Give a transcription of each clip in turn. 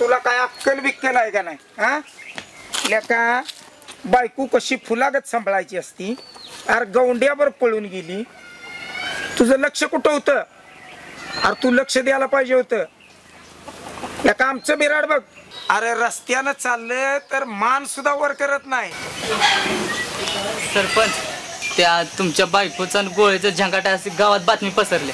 तुला काय अक्कल बिक्कल आहे का नाही हा? लेका बायको कशी फुलागत सांभाळायची असती अरे गौंड्यावर पळून गेली. तुझं लक्ष कुठं होत? अरे तू लक्ष द्यायला पाहिजे होतं. लेका आमचं बिराड बघ. अरे रस्त्यानं चाललं तर मान सुद्धा वर करत नाही. सरपंच त्या तुमच्या बायकोचा आणि झंगाटा असे गावात बातमी पसरले.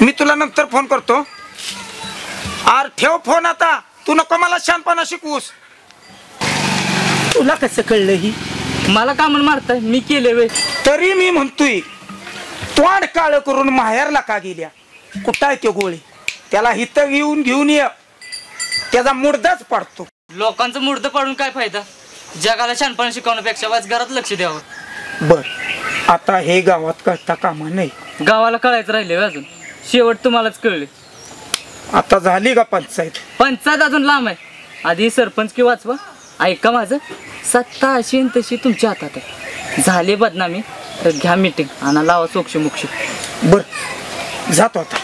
मी तुला नंतर फोन करतो. अरे ठेव फोन आता. तू नको मला शानपणा शिकवूस. तुला कसं कळलं ही? मला का म्हणून मारताय? मी केले वे तरी मी म्हणतोय तोंड काळ करून माहेरला का गेल्या. कुठं आहे तो गोळी? त्याला हिथं घेऊन घेऊन ये. त्याचा मुडदाच पडतो. लोकांचं मुर्द पाडून काय फायदा? जगाला शहाणपणा शिकवण्यापेक्षा वाच घरात लक्ष द्यावं. बर. आता हे गावात कळता कामा नाही गावाला कळायचं राहिले अजून. शेवट तुम्हालाच कळले. आता झाली का पंचायत? पंचायत अजून लांब आहे. आधी सरपंच की वाचवा. ऐका माझं. सत्ता अशी आणि तशी तुमच्या हातात आहे. झाली बदनामी तर घ्या मिटिंग आणि लावा सोक्ष मोक्ष बर. जातो आता.